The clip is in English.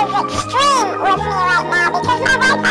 is extreme with me right now because my wife